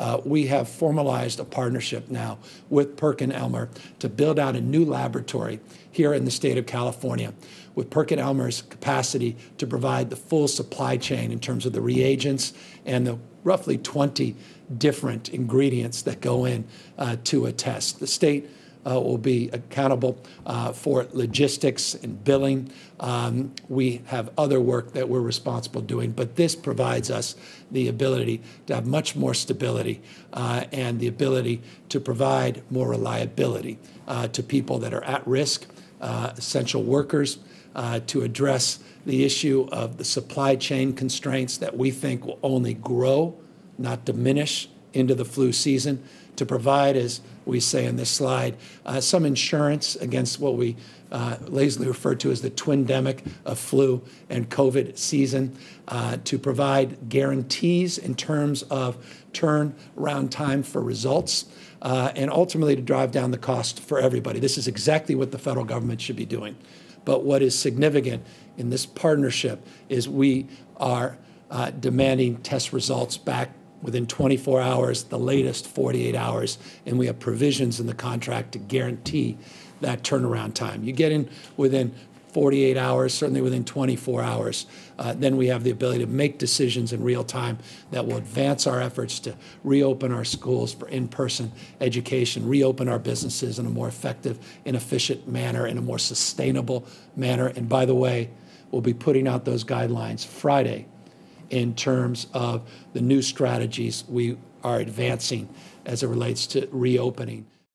Uh, we have formalized a partnership now with PerkinElmer to build out a new laboratory here in the state of California with PerkinElmer's capacity to provide the full supply chain in terms of the reagents and the roughly 20 different ingredients that go in uh, to a test. The state uh, will be accountable uh, for logistics and billing. Um, we have other work that we're responsible doing, but this provides us the ability to have much more stability uh, and the ability to provide more reliability uh, to people that are at risk, uh, essential workers, uh, to address the issue of the supply chain constraints that we think will only grow, not diminish, into the flu season to provide, as we say in this slide, uh, some insurance against what we uh, lazily refer to as the twindemic of flu and COVID season, uh, to provide guarantees in terms of turnaround time for results, uh, and ultimately to drive down the cost for everybody. This is exactly what the federal government should be doing. But what is significant in this partnership is we are uh, demanding test results back within 24 hours, the latest 48 hours, and we have provisions in the contract to guarantee that turnaround time. You get in within 48 hours, certainly within 24 hours, uh, then we have the ability to make decisions in real time that will advance our efforts to reopen our schools for in person education, reopen our businesses in a more effective and efficient manner, in a more sustainable manner. And by the way, we'll be putting out those guidelines Friday in terms of the new strategies we are advancing as it relates to reopening.